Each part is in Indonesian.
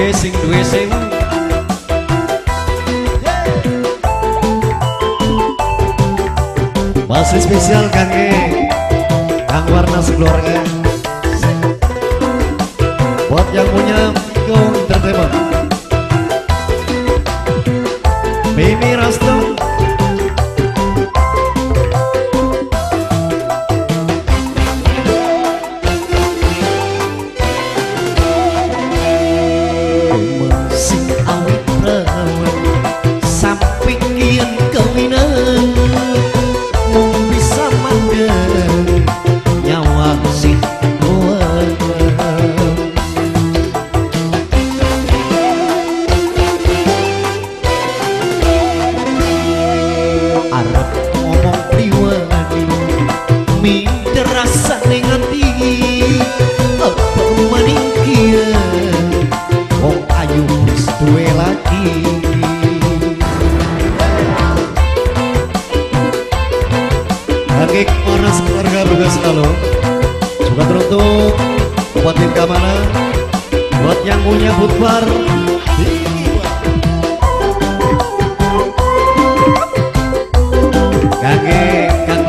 Sing duwe sing. Masih spesial kangge Kang Warna sekeluarga Buat yang punya Go Entertainment Kaki Monas keluarga juga selalu Juga teruntuk Buat tim keamanan Buat yang punya foodbar Kaki Kang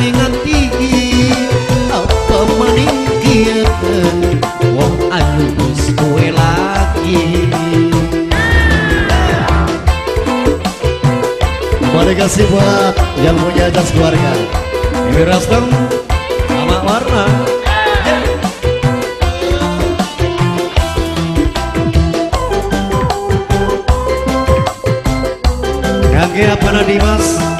ning ati apa maning kieten wong wis kowe lagi. Terima kasih buat yang punya jas keluarga. Ini Rastem sama Warna. Kangge apa Dimas?